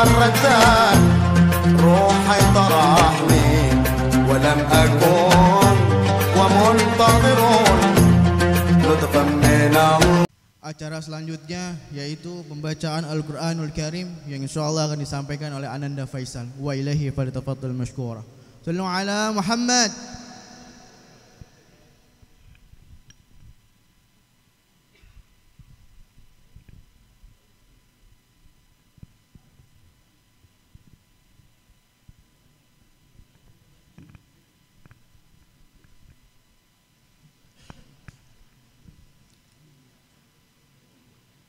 مرتان روحي طرحني ولم أكن ومنتظر لطفا من الله Acara selanjutnya yaitu pembacaan Al-Quranul Karim yang insya Allah akan disampaikan oleh Ananda Faisal. Wa ilahi falitafaddal mashkura. Sallu ala Muhammad.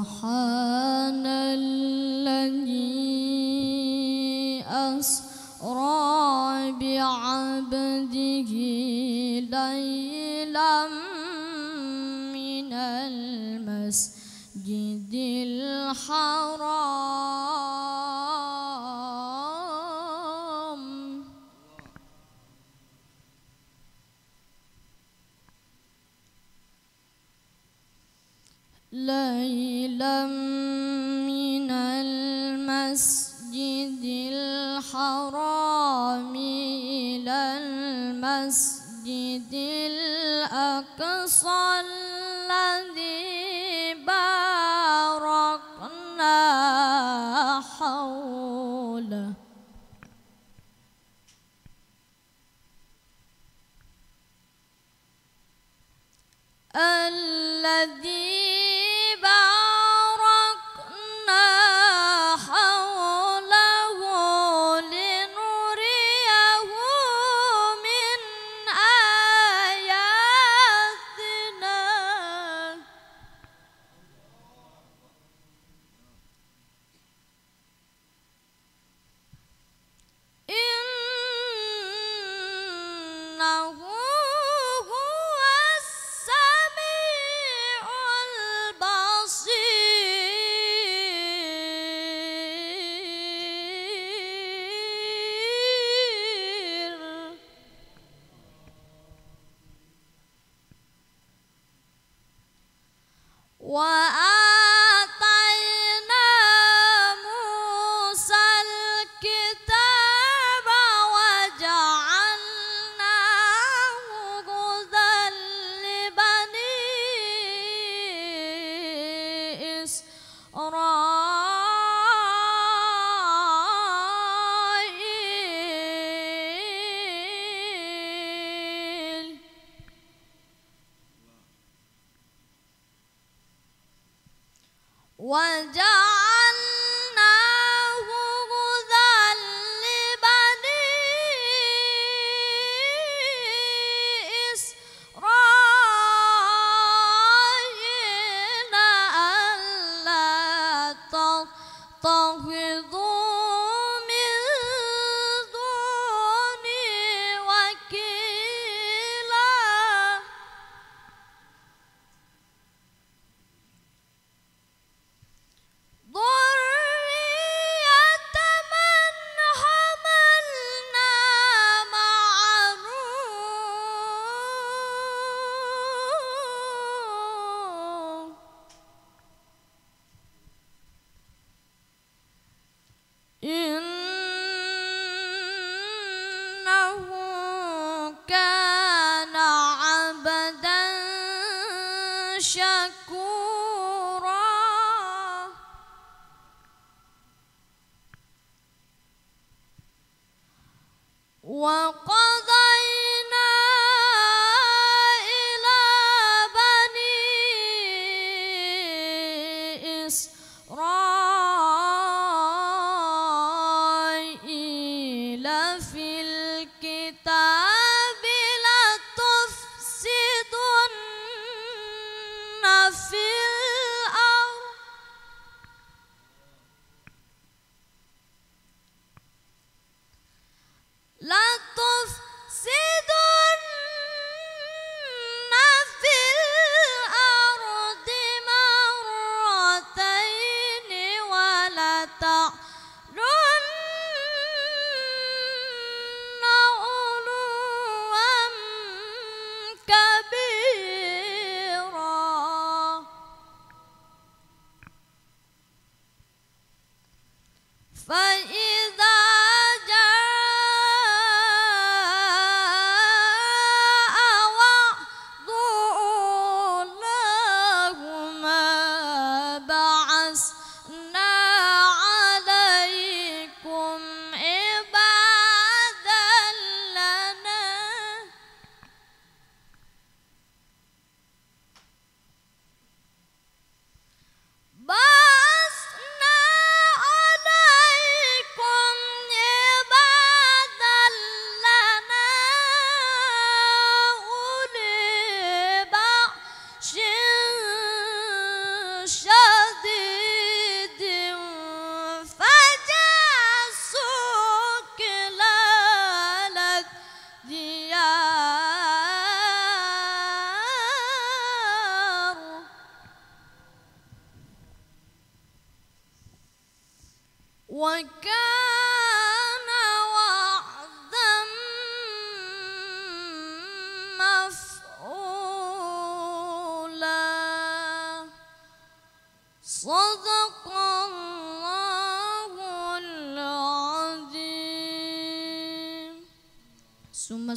سبحان الذي أسرى المسجد الأقصى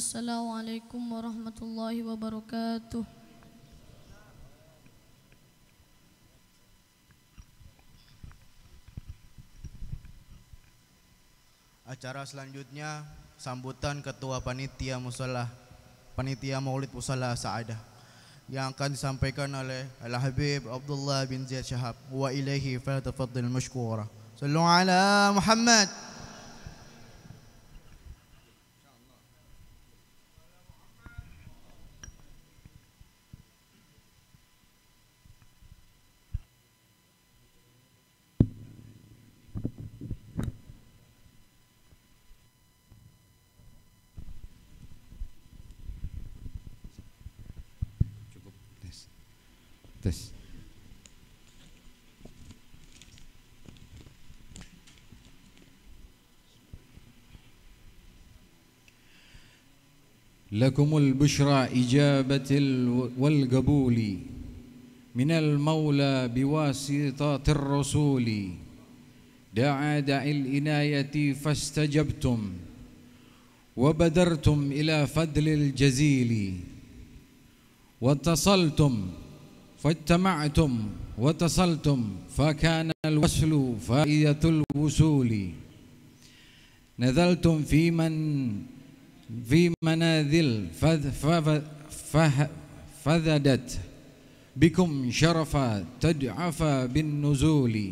Assalamualaikum warahmatullahi wabarakatuh. Acara selanjutnya sambutan Ketua Panitia Musala Panitia Maulid Musala Sa'adah yang akan disampaikan oleh Al-Habib Abdullah bin Zaid Syahab wa ilaihi falatafaddal mashkura. Sallu ala Muhammad. Tes. لكم البشرى إجابة ال- والقبول من المولى بواسطة الرسول دعا داعي الإناية فاستجبتم وبدرتم إلى فضل الجزيل واتصلتم فاجتمعتم واتصلتم فكان الوصل فائدة الوصول. نزلتم في من في منازل فذدت بكم شرفا تدعف بالنزول.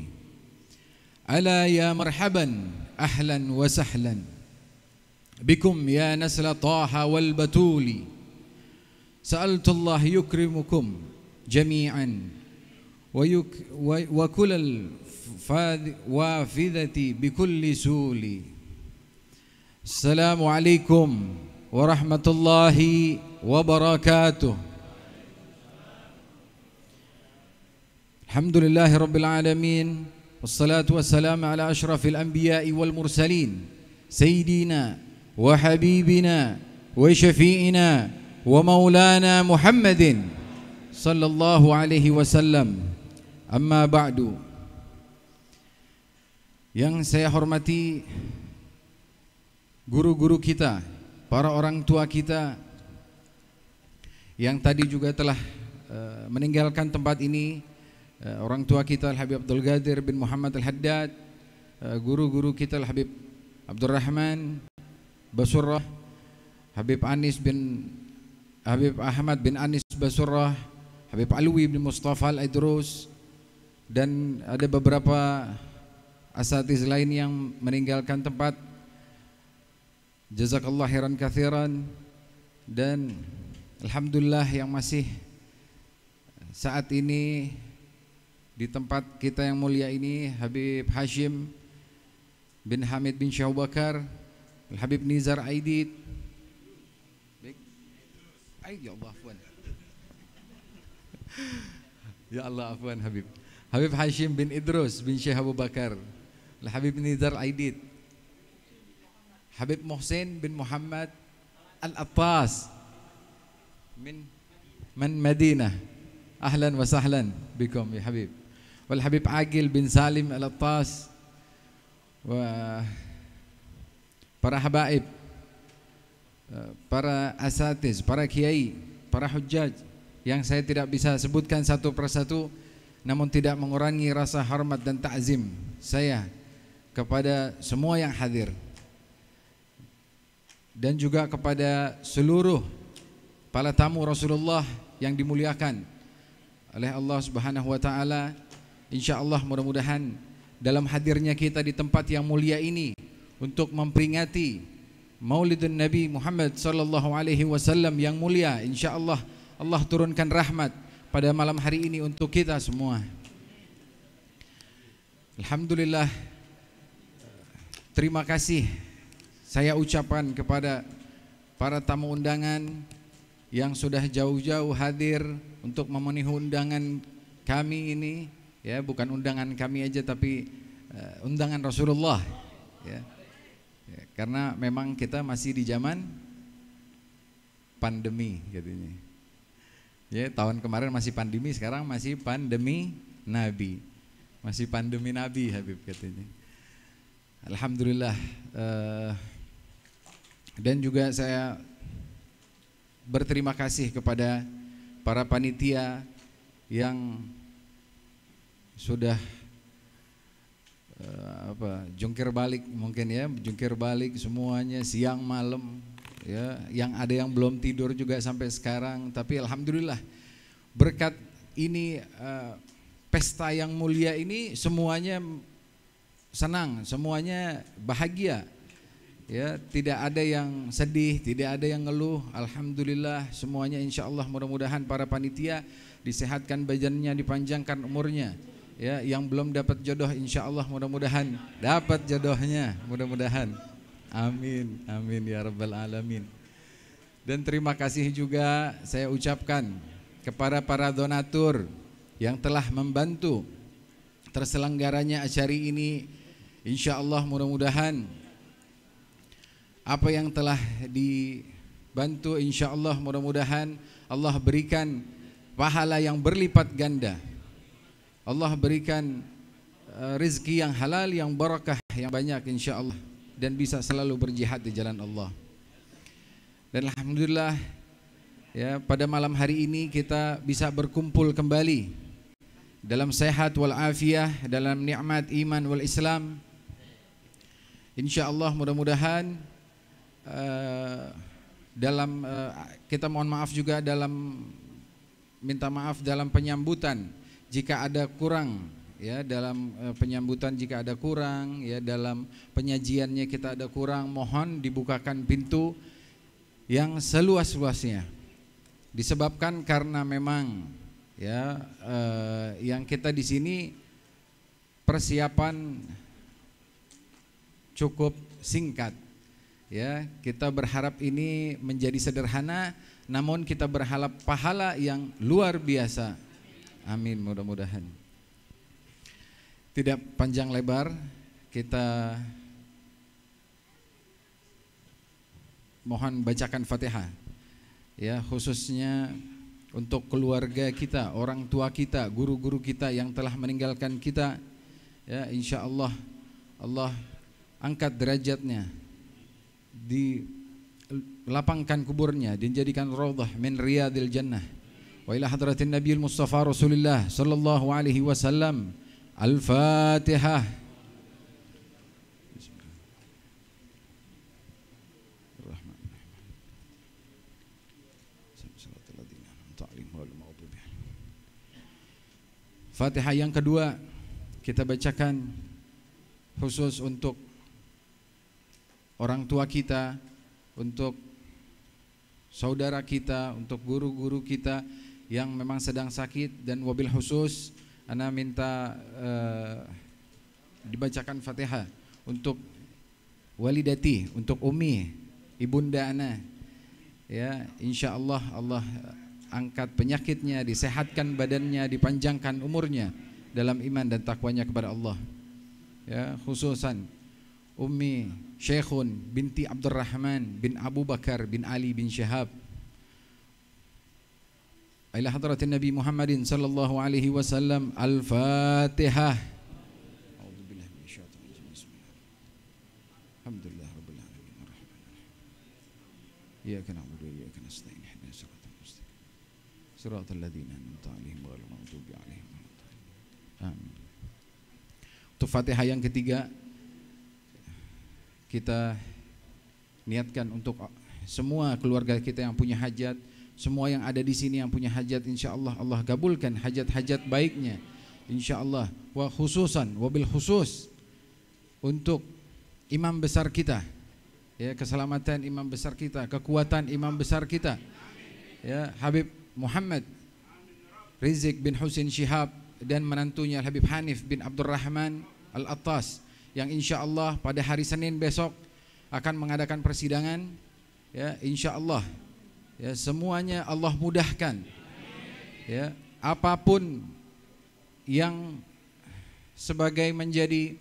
ألا يا مرحبا أهلا وسهلا بكم يا نسل طه والبتول. سألت الله يكرمكم جميعا. ويك وكل الوافذة بكل سول السلام عليكم ورحمة الله وبركاته. الحمد لله رب العالمين والصلاة والسلام على أشرف الأنبياء والمرسلين سيدنا وحبيبنا وشفيئنا ومولانا محمد. صلى الله عليه وسلم أما بعد Yang saya hormati guru-guru kita, para orang tua kita yang tadi juga telah eh, meninggalkan tempat ini, eh, orang tua kita Al Habib Abdul Ghadir bin Muhammad Al Haddad, eh, guru-guru kita Al Habib Abdul Rahman Basurrah, Habib Anis bin Habib Ahmad bin Anis Basurrah, Habib Alwi bin Mustafa Al-Idrus dan ada beberapa asatiz lain yang meninggalkan tempat. Jazakallah khairan kathiran. Dan Alhamdulillah yang masih saat ini di tempat kita yang mulia ini Habib Hashim bin Hamid bin Syah Bakar Habib Nizar Aidit Baik. Ay, يا الله عفوا حبيب. حبيب حاشم بن إدروس بن شيخ أبو بكر. الحبيب نيدر عيديد. حبيب محسن بن محمد الأطاس. من من مدينة. أهلا وسهلا بكم يا حبيب. والحبيب عاقل بن سالم الأطاس. و para habaib آه، para asatis, para kiai, para hujjaj yang saya tidak bisa sebutkan satu persatu namun tidak mengurangi rasa hormat dan takzim saya kepada semua yang hadir dan juga kepada seluruh para tamu Rasulullah yang dimuliakan oleh Allah Subhanahu wa taala. Insyaallah mudah-mudahan dalam hadirnya kita di tempat yang mulia ini untuk memperingati Maulidun Nabi Muhammad sallallahu alaihi wasallam yang mulia, insyaallah Allah turunkan rahmat pada malam hari ini untuk kita semua. Alhamdulillah terima kasih saya ucapkan kepada para tamu undangan yang sudah jauh-jauh hadir untuk memenuhi undangan kami ini ya bukan undangan kami aja tapi eh, undangan Rasulullah ya. Ya, karena memang kita masih di zaman pandemi katanya. Ya, tahun kemarin masih pandemi, sekarang masih pandemi Nabi. Masih pandemi Nabi Habib katanya. Alhamdulillah eh, dan juga saya berterima kasih kepada para panitia yang sudah eh, apa jungkir balik mungkin ya jungkir balik semuanya siang malam ya yang ada yang belum tidur juga sampai sekarang. Tapi alhamdulillah berkat ini eh, pesta yang mulia ini semuanya senang semuanya bahagia. Ya tidak ada yang sedih tidak ada yang ngeluh. Alhamdulillah semuanya insya Allah mudah-mudahan para panitia disehatkan badannya dipanjangkan umurnya. Ya yang belum dapat jodoh insya Allah mudah-mudahan dapat jodohnya mudah-mudahan amin amin ya rabbal alamin. Dan terima kasih juga saya ucapkan kepada para donatur yang telah membantu terselenggaranya acara ini. Insya Allah mudah-mudahan apa yang telah dibantu insya Allah mudah-mudahan Allah berikan pahala yang berlipat ganda. Allah berikan uh, rezeki yang halal yang barakah yang banyak insya Allah dan bisa selalu berjihad di jalan Allah. Dan Alhamdulillah ya pada malam hari ini kita bisa berkumpul kembali dalam sehat wal afiah dalam nikmat iman wal Islam. Insya Allah mudah-mudahan uh, dalam uh, kita mohon maaf juga dalam minta maaf dalam penyambutan jika ada kurang ya dalam uh, penyambutan jika ada kurang ya dalam penyajiannya kita ada kurang mohon dibukakan pintu yang seluas-luasnya disebabkan karena memang ya uh, yang kita di sini persiapan cukup singkat. Ya, kita berharap ini menjadi sederhana namun kita berharap pahala yang luar biasa. Amin mudah-mudahan. Tidak panjang lebar, kita mohon bacakan Fatihah. Ya, khususnya untuk keluarga kita, orang tua kita, guru-guru kita yang telah meninggalkan kita. Ya, insya Allah Allah angkat derajatnya dilapangkan kuburnya dijadikan raudhah min riyadil jannah wa ila hadratin nabiyil mustafa sallallahu alaihi wasallam al-fatihah Fatihah yang kedua kita bacakan khusus untuk orang tua kita, untuk saudara kita, untuk guru-guru kita yang memang sedang sakit dan wabil khusus ana minta uh, dibacakan Fatihah untuk walidati, untuk umi, ibunda ana. Ya, insya Allah Allah angkat penyakitnya, disehatkan badannya, dipanjangkan umurnya dalam iman dan takwanya kepada Allah. Ya, khususan Ummi Syekhun binti Abdurrahman bin Abu Bakar bin Ali bin Syahab ila hadratin Nabi Muhammadin sallallahu alaihi wasallam Al-Fatihah. A'udzubillahi minasyaitonir rajim Bismillah Alhamdulillah rabbil alamin arrahman Iyyaka na'budu wa iyyaka nasta'in. Ihdinas siratal mustaqim. Siratal ladzina an'amta 'alaihim ghairil maghdubi 'alaihim waladdallin Amin. Untuk Fatihah yang ketiga kita niatkan untuk semua keluarga kita yang punya hajat, semua yang ada di sini yang punya hajat insya Allah kabulkan hajat-hajat baiknya. Insya Allah wa khususan wabil khusus. Untuk imam besar kita. Ya keselamatan imam besar kita. Kekuatan imam besar kita. Ya Habib Muhammad Rizik bin Husin Shihab dan menantunya Habib Hanif bin Abdurrahman Al-Attas yang insya Allah pada hari Senin besok akan mengadakan persidangan. Ya insya Allah ya semuanya Allah mudahkan ya apa pun yang sebagai menjadi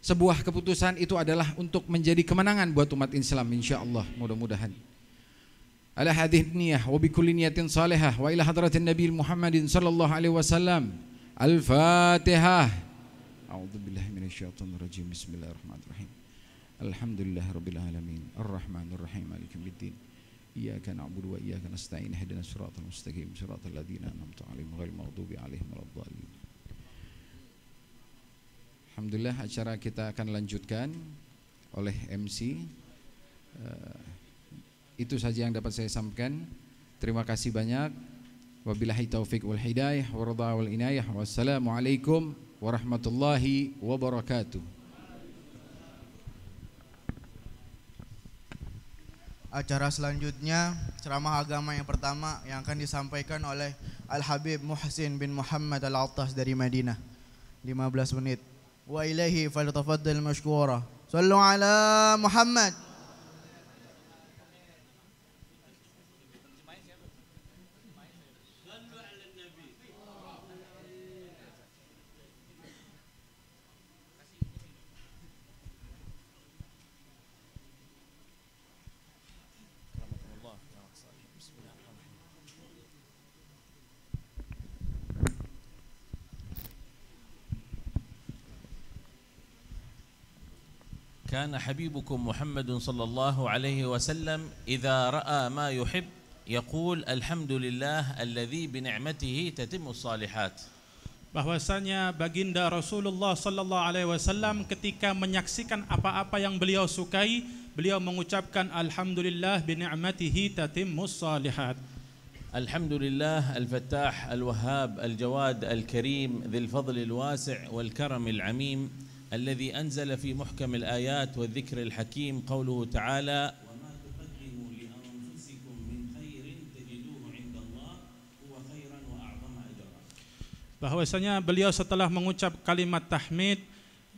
sebuah keputusan itu adalah untuk menjadi kemenangan buat umat Islam insyaallah mudah-mudahan. Ala hadhihi niyah wa bi kulli niyatin salihah wa ila hadratin Nabi Muhammadin sallallahu alaihi wasallam. Al-Fatihah. A'udzu billahi minasyaitonir rajim. Bismillahirrahmanirrahim. Alhamdulillah rabbil alamin. Arrahmanir rahim. Maliki yaumiddin. Iyyaka na'budu wa iyyaka nasta'in. Ihdinas siratal mustaqim. Siratal ladzina an'amta 'alaihim ghairil maghdubi 'alaihim waladdallin. Alhamdulillah acara kita akan lanjutkan oleh MC. Eh, itu saja yang dapat saya sampaikan. Terima kasih banyak. Wabillahi taufik wal hidayah wa wal inayah. Wassalamualaikum warahmatullahi wabarakatuh. Acara selanjutnya ceramah agama yang pertama yang akan disampaikan oleh Al Habib Muhsin bin Muhammad Al Attas dari Madinah. 15 menit. Wa ilaihi falyatafaddal mashkura. Sallu ala Muhammad. كان حبيبكم محمد صلى الله عليه وسلم إذا رأى ما يحب يقول الحمد لله الذي بنعمته تتم الصالحات bahwasanya baginda Rasulullah sallallahu alaihi wasallam ketika menyaksikan apa-apa yang beliau sukai beliau mengucapkan alhamdulillah bi ni'matihi tatimmus salihat الحمد لله الفتاح الوهاب الجواد الكريم ذي الفضل الواسع والكرم العميم الذي أنزل في محكم الآيات والذكر الحكيم قوله تعالى وما تقدموا لأنفسكم من خير تجدوه عند الله هو خيرا وأعظم أجرا bahwasanya beliau setelah mengucap kalimat tahmid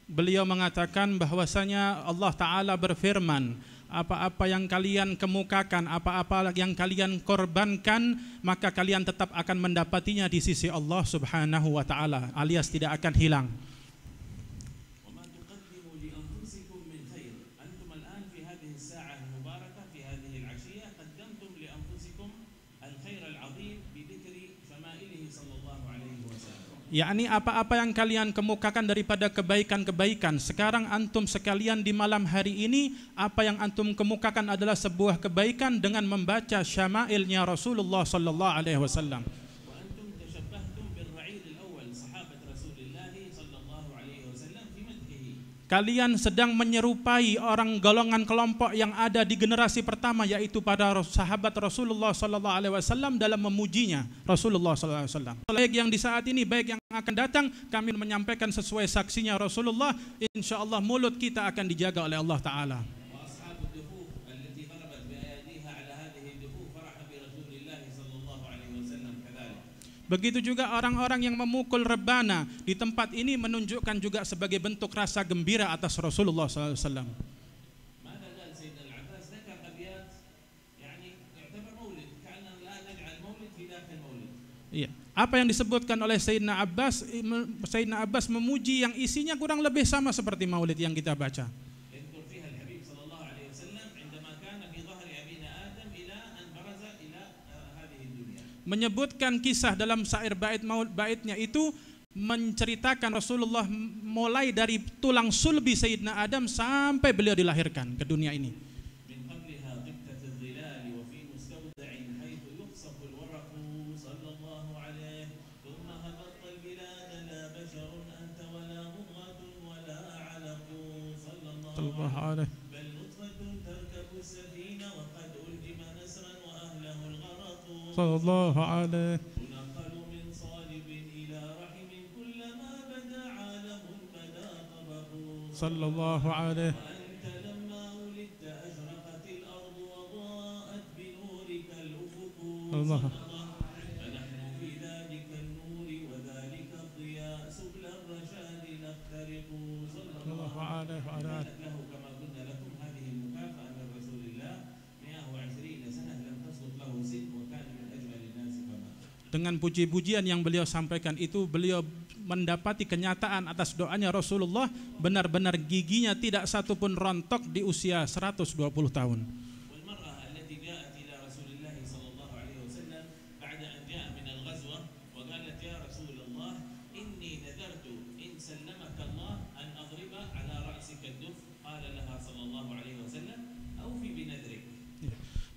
beliau mengatakan bahwasanya Allah taala berfirman apa-apa yang kalian kemukakan apa-apa yang kalian korbankan maka kalian tetap akan mendapatinya di sisi Allah Subhanahu wa taala alias tidak akan hilang Yakni apa-apa yang kalian kemukakan daripada kebaikan-kebaikan. Sekarang antum sekalian di malam hari ini apa yang antum kemukakan adalah sebuah kebaikan dengan membaca syama'ilnya Rasulullah sallallahu alaihi wasallam Kalian sedang menyerupai orang golongan kelompok yang ada di generasi pertama yaitu pada sahabat Rasulullah sallallahu alaihi wasallam dalam memujinya Rasulullah sallallahu alaihi wasallam. Baik yang di saat ini baik yang akan datang kami menyampaikan sesuai saksinya Rasulullah insyaallah mulut kita akan dijaga oleh Allah taala. Begitu juga orang-orang yang memukul rebana di tempat ini menunjukkan juga sebagai bentuk rasa gembira atas Rasulullah SAW. Iya. Apa yang disebutkan oleh Sayyidina Abbas, eh, Sayyidina Abbas memuji yang isinya kurang lebih sama seperti maulid yang kita baca. Menyebutkan kisah dalam syair bait baitnya itu menceritakan Rasulullah mulai dari tulang sulbi Sayyidina Adam sampai beliau dilahirkan ke dunia ini. من صلى الله عليه. صلى الله عليه. وأنت لما ولدت أزرقت الأرض وضاءت بنورك الأفق. الله. Dengan puji-pujian yang beliau sampaikan itu beliau mendapati kenyataan atas doanya Rasulullah benar-benar giginya tidak satu pun rontok di usia 120 tahun.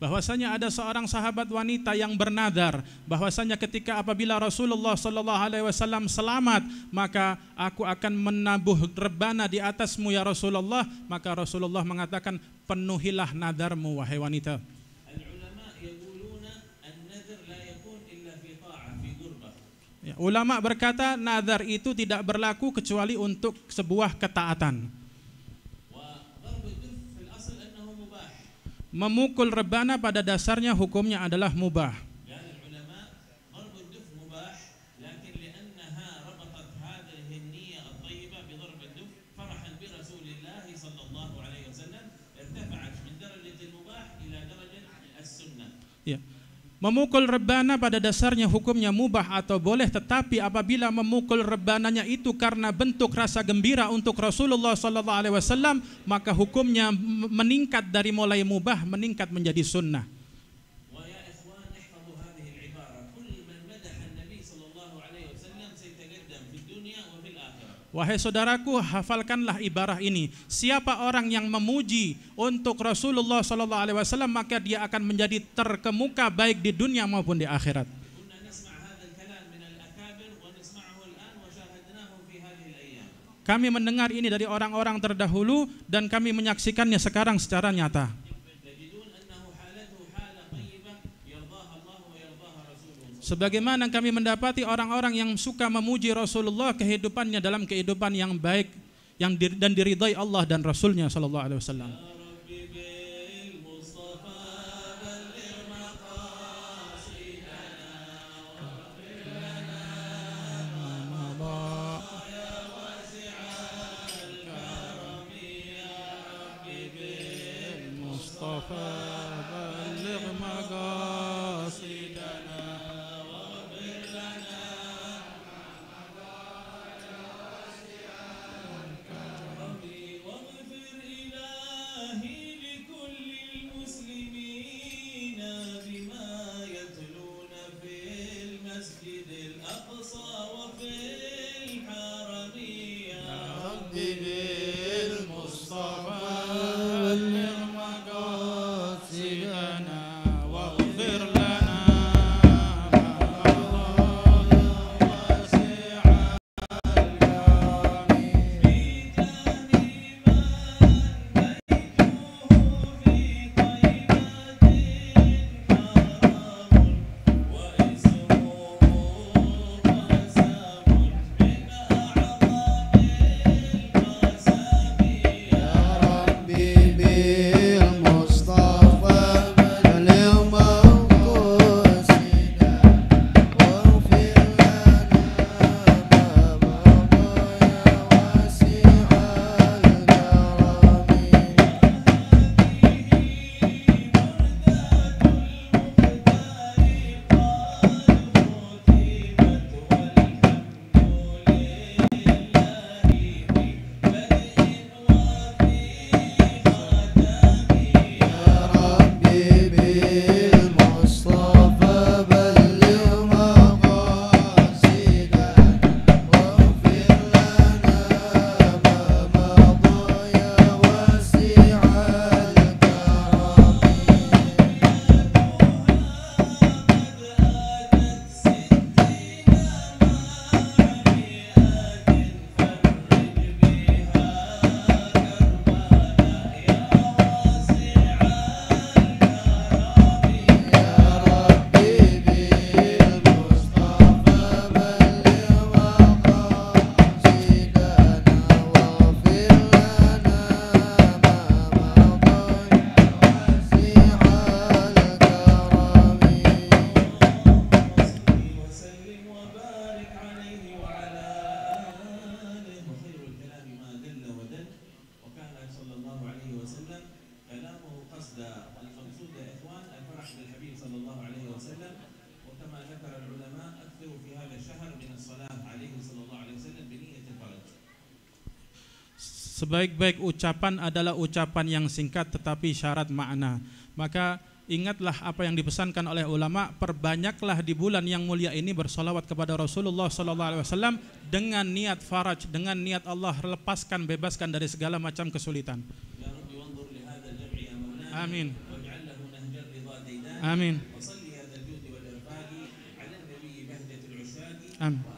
bahwasanya ada seorang sahabat wanita yang bernadar. Bahwasanya ketika apabila Rasulullah Shallallahu alaihi wasallam selamat maka aku akan menabuh rebana di atasmu ya Rasulullah. Maka Rasulullah mengatakan penuhilah nadarmu wahai wanita. Ya, ulama berkata nadar itu tidak berlaku kecuali untuk sebuah ketaatan. Memukul rebana pada dasarnya hukumnya adalah mubah Memukul rebana pada dasarnya hukumnya mubah atau boleh tetapi apabila memukul rebananya itu karena bentuk rasa gembira untuk Rasulullah sallallahu alaihi wasallam maka hukumnya meningkat dari mulai mubah meningkat menjadi sunnah. Wahai saudaraku, hafalkanlah ibarah ini. Siapa orang yang memuji untuk Rasulullah sallallahu alaihi wasallam maka dia akan menjadi terkemuka baik di dunia maupun di akhirat. Kami mendengar ini dari orang-orang terdahulu dan kami menyaksikannya sekarang secara nyata. Sebagaimana kami mendapati orang-orang yang suka memuji Rasulullah kehidupannya dalam kehidupan yang baik yang dir, dan diridhai Allah dan Rasulnya Sallallahu Alaihi Wasallam. sebaik-baik ucapan adalah ucapan yang singkat tetapi syarat makna. Maka ingatlah apa yang dipesankan oleh ulama, perbanyaklah di bulan yang mulia ini bersolawat kepada Rasulullah sallallahu alaihi wasallam dengan niat faraj, dengan niat Allah lepaskan, bebaskan dari segala macam kesulitan. Amin. Amin. Amin.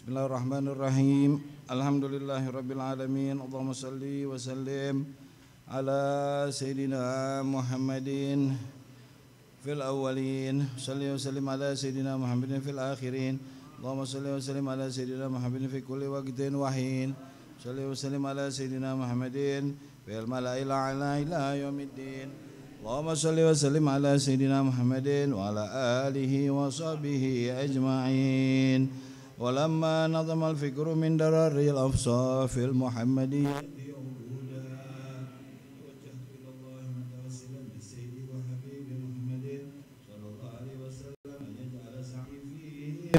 بسم الله الرحمن الرحيم الحمد لله رب العالمين اللهم صل وسلم على سيدنا محمد في الأولين صل وسلم على سيدنا محمد في الآخرين اللهم صل وسلم على سيدنا محمد في كل وقت وحين صل وسلم على سيدنا محمد في الملأ الأعلى إلى يوم الدين اللهم صل وسلم على سيدنا محمد وعلى آله وصحبه أجمعين ولما نظم الفكر من درر الأوصاف المحمدية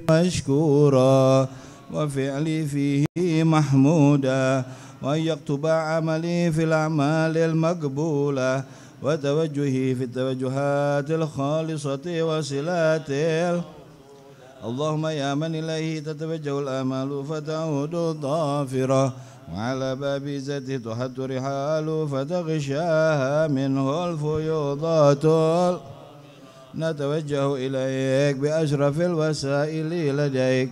مشكورا وفعلي فيه محمودا وأن يكتب عملي في الأعمال المقبولة وتوجهي في التوجهات الخالصة وصلات اللهم يا من إليه تتوجه الآمال فتعود ظافرة وعلى باب عزته تحد رحال فتغشاها منه الفيوضات ال- نتوجه إليك بأشرف الوسائل لديك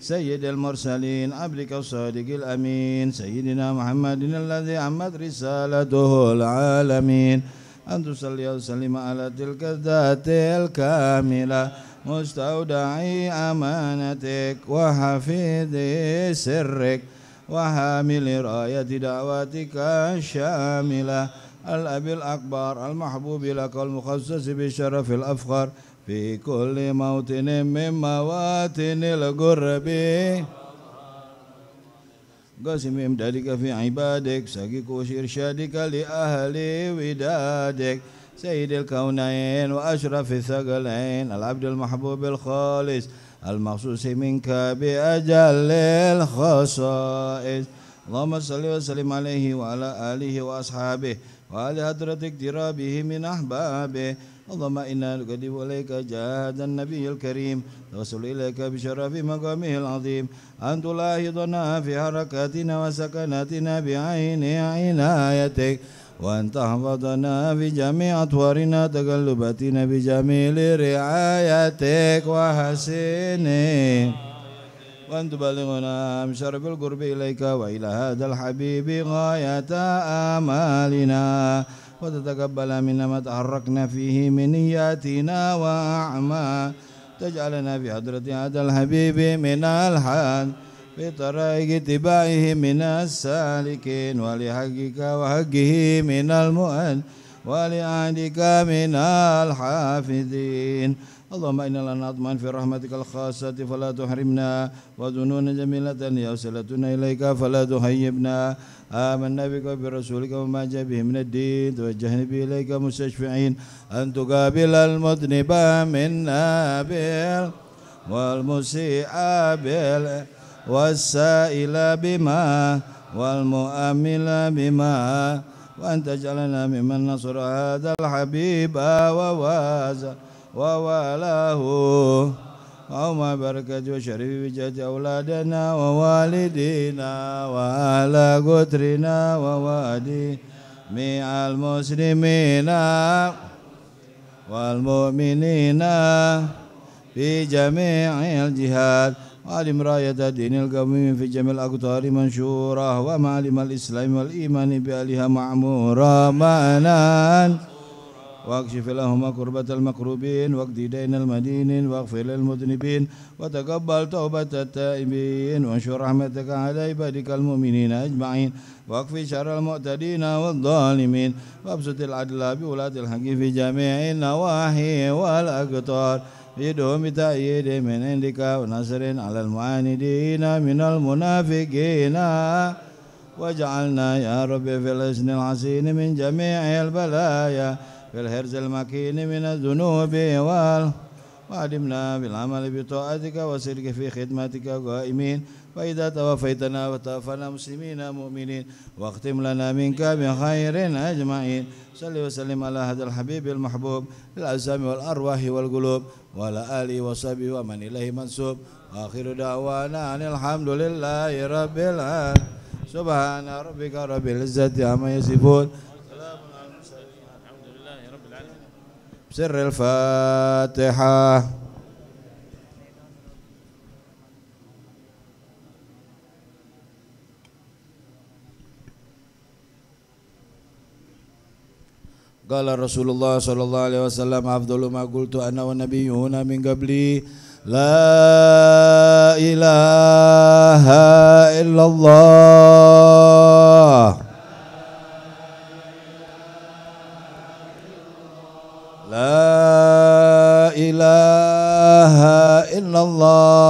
سيد المرسلين عبدك الصادق الأمين سيدنا محمد الذي عمت رسالته العالمين. أن تصلي وسلم على تلك الذات الكاملة. مستودعي أمانتك وحفيظ سرك وحامل راية دعواتك الشاملة. الأبي الأكبر المحبوب لك المخصص بالشرف الأفخر في كل موطن من مواطن القرب قاسم إمدادك في عبادك سقيك إرشادك لأهل ودادك. سيد الكونين وأشرف الثقلين العبد المحبوب الخالص المخصوص منك بأجل الخصائص. اللهم صل وسلم عليه وعلى آله وأصحابه وعلى حضرة اقترابه من أحبابه. اللهم إنا نقدم إليك جهاد النبي الكريم نوصل إليك بشرف مقامه العظيم. أن تلاحظنا في حركاتنا وسكناتنا بعين عنايتك. وأن تحفظنا في جميع أطوارنا تقلباتنا بجميل رعايتك وحسنك وأن تبلغنا من شرف القرب إليك وإلى هذا الحبيب غاية آمالنا. وتتقبل منا ما تحركنا فيه من نياتنا وأعمال تجعلنا في حضرة هذا الحبيب من الحال في طريق اتباعه من السالكين ولحقك وحقه من المؤمن ولعهدك من الحافظين. اللهم إنا لا نطمئن في رحمتك الخاصة فلا تحرمنا. وذنون جميلة يوصلتنا إليك فلا تهيبنا. آمنا بك وبرسولك وما جاء به من الدين. توجهنا به إليك مستشفعين. أن تقابل المذنب منا بال والمسيء بال والسائل بما والمؤمل بما وأن تجعلنا ممن نصر هذا الحبيب ووازى ووالاه وما بركة وشرف بجد أولادنا ووالدينا وعلى قدرنا ووادي مع المسلمين والمؤمنين في جميع الجهاد وعلم راية الدين القويم في جميع الأقطار منشورة ومعلم الإسلام والإيمان بألها معمورة معنى واكشف لهما كربة المكروبين واقضي دين المدينين واغفر للمذنبين وتقبل توبة التائبين وانشر رحمتك على عبادك المؤمنين أجمعين واكفي شر المعتدين والظالمين وابسط العدل بولاة الحق في جميع النواحي والأقطار بدهم تأييد من عندك ونصر على المعاندين من المنافقين. واجعلنا يا رب في الحسن الحسين من جميع البلايا في الحرز المكين من الذنوب وال وعلمنا بالعمل بطاعتك وسلك في خدمتك قائمين. وإذا توفيتنا وتوفنا مسلمين مؤمنين واختم لنا منك بخير أجمعين. صل وسلم على هذا الحبيب المحبوب للأجسام والأرواح والقلوب وعلى آله وصحبه ومن إليه منسوب. آخر دعوانا أن الحمد لله رب العالمين. سبحان ربك رب العزة عما يصفون. سر الفاتحة. قال رسول الله صلى الله عليه وسلم أفضل ما قلت أنا والنبيون من قبلي لا إله إلا الله. لا إله إلا الله.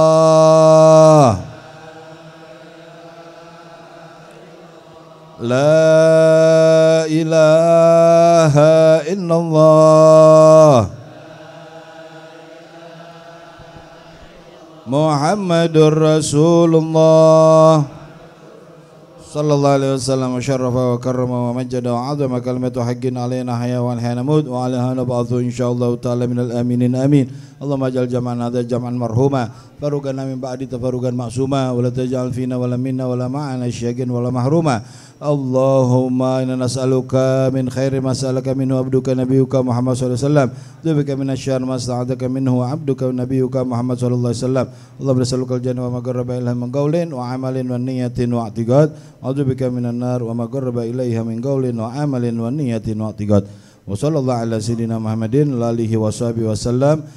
لا إله إلا الله. محمد رسول الله. صلى الله عليه وسلم وشرف وكرم ومجد وعظم كلمة حق علينا حياة والحياة نموت وعليها نبعث إن شاء الله تعالى من الآمنين آمين. اللهم اجعل جمعنا هذا جمعا مرحوما. فرقنا من بعد تفرقا معصوما. ولا تجعل فينا ولا منا ولا معنا شيئا ولا محروما. Allahumma inna nas'aluka min khairi ma sa'alaka minhu abduka Muhammad sallallahu alaihi wasallam. Dzubika min asyarr ma sa'adaka minhu abduka Muhammad sallallahu alaihi wasallam. Allah bersalukal jannah wa ma qarraba ilaiha min wa amalin wa niyatin wa i'tiqad. A'udzubika minan nar wa ma qarraba ilaiha min wa amalin wa niyatin wa i'tiqad. Wa sallallahu ala sayyidina Muhammadin wa alihi wa sahbihi wasallam.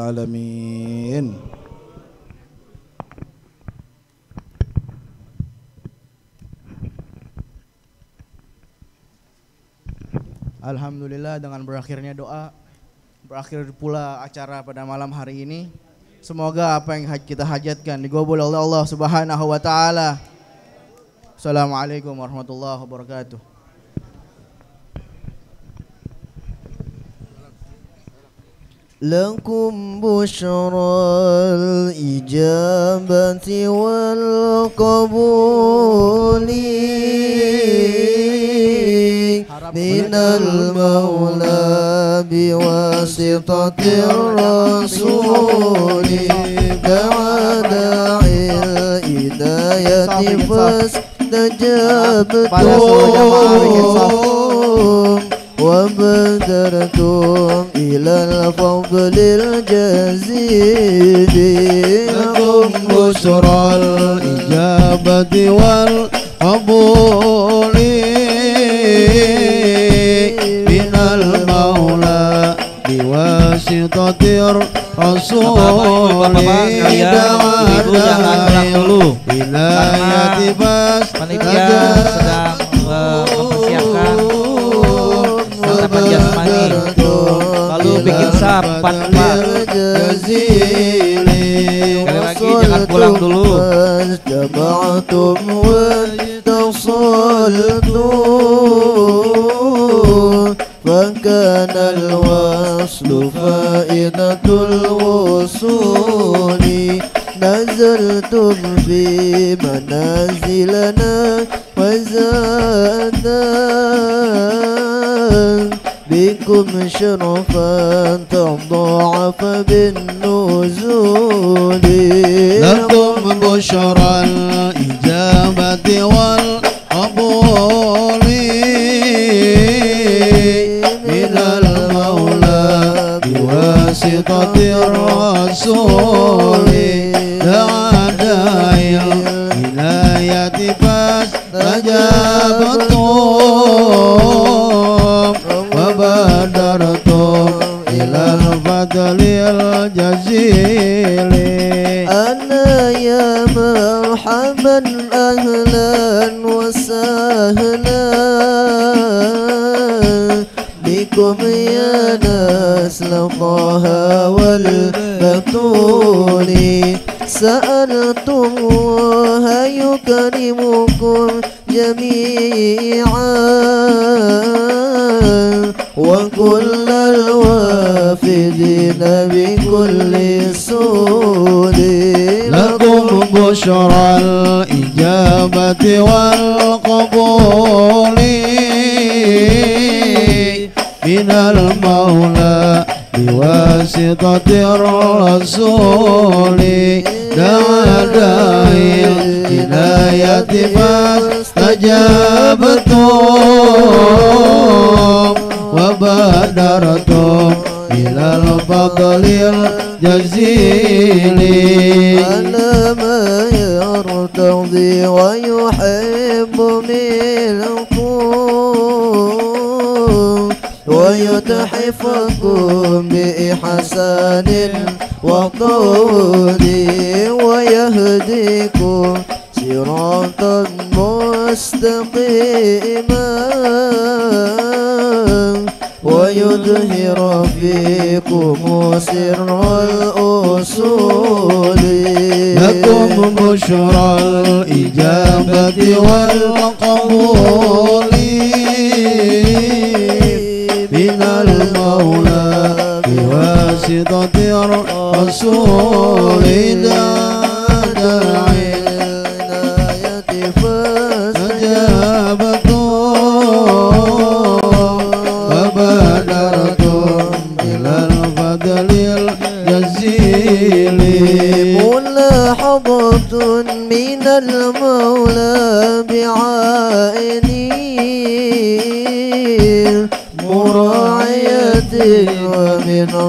Alamin. Alhamdulillah dengan berakhirnya doa Berakhir pula acara pada malam hari ini. Semoga apa yang kita hajatkan digobol oleh Allah subhanahu wa ta'ala. Assalamualaikum warahmatullahi wabarakatuh لكم بشرى الإجابة والقبول. من المولى بواسطة الرسول. كما داعي الهداية فاستجبتم. وابترتم إلى الفضل الجزيل لكم بشرى الإجابة والقبول من المولى بواسطة الرسول دعوانا إلى يتباس panitia sedang jasmani Lalu bikin sapat pak. Sekali lagi jangan pulang dulu. فكان الوصل فائدة الوصول نزلتم في منازلنا وزادا بكم شرفا تضاعف بالنزول. لكم بشرى الإجابة والقبول من المولى بواسطة الرسول. والبتول سألت الله يكرمكم جميعا. وكل الوافدين بكل سود لكم بشرى الإجابة والقبول. من المولى بواسطة الرسول دعا داعي الهداية فاستجابتم وبادرتم إلى الفضل الجزيل. على ما يرتضي ويحب منكم ويتحفكم بإحسان وطول ويهديكم صراطا مستقيما ويظهر فيكم سر الأصول. لكم بشرى الإجابة والقبول بواسطة رسول الله.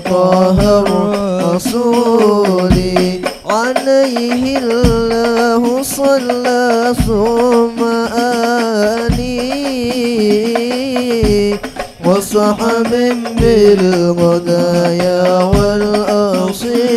ومن طه الرسول عليه الله صلى ثم آلي وصحب بالهدايا والأصيل.